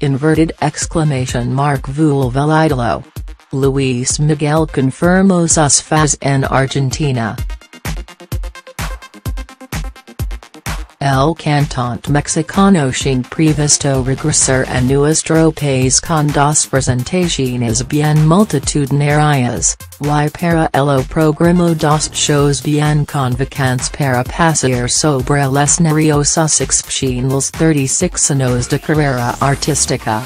inverted exclamation mark vulva idolo. Luis Miguel confirmó sus faz en Argentina. El cantante mexicano sin previsto regresar a nuestro país con dos presentaciones bien multitudinarias, y para ello programa dos shows bien convocantes para pasear sobre el escenario sus excepcionales 36 años de carrera artística.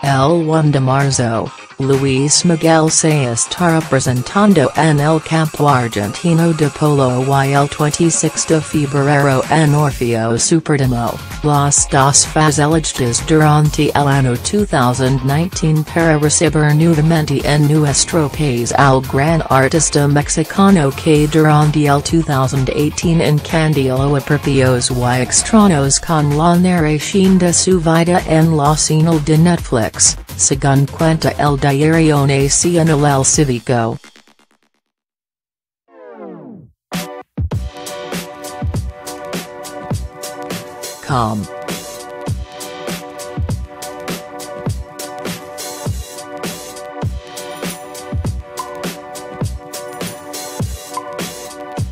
El 1 de marzo, Luis Miguel se está representando en el campo argentino de polo y el 26 de febrero en Orfeo Superdomo, las dos elegidas durante el año 2019 para recibir nuevamente en nuestro país al gran artista mexicano que durante el 2018 encandió a propios y extraños con la narración de su vida en la señal de Netflix, según cuenta el Diario Nacional El Cívico. Com.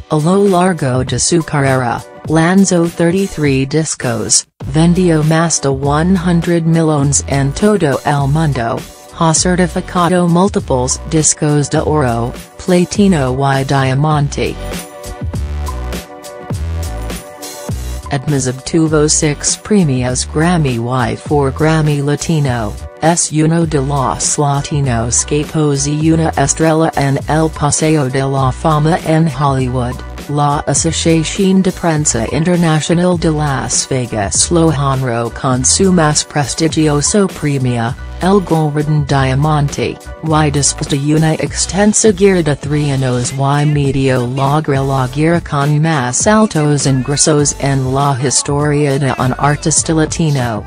Lo largo de su carrera, lanzó 33 discos, vendió más de 100 millones en todo el mundo, ha certificado multiples discos de oro, platino y diamante. Además obtuvo 6 premios Grammy y 4 Grammy Latino, es uno de los latinos que posee una estrella en el Paseo de la Fama en Hollywood. La Asociación de Prensa Internacional de Las Vegas lo honró con su más prestigioso premio, el Golden Diamante, y después de una extensa gira de three años y medio logra la gira con más altos ingresos en la historia de un artista latino.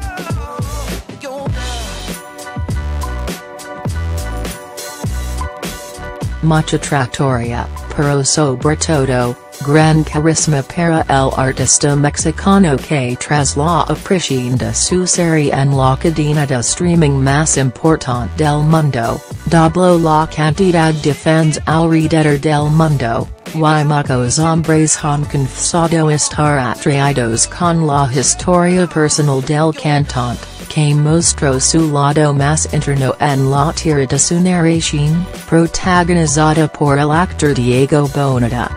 Mucha tractoria, pero sobre todo, gran carisma para el artista mexicano que tras la aparición de su serie en la cadena de streaming más importante del mundo, dobló la cantidad de fans alrededor del mundo, y muchos hombres han confesado estar atraídos con la historia personal del cantante, que mostró su lado más interno en la tira de su narración, protagonizada por el actor Diego Boneta.